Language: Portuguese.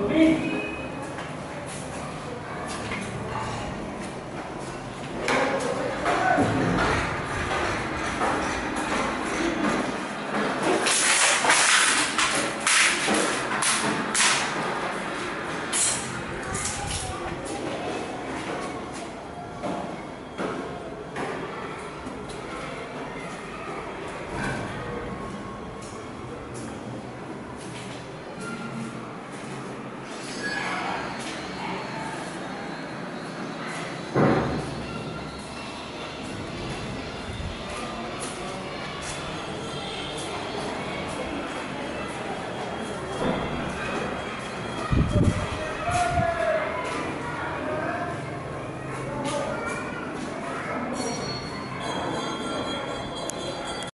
Por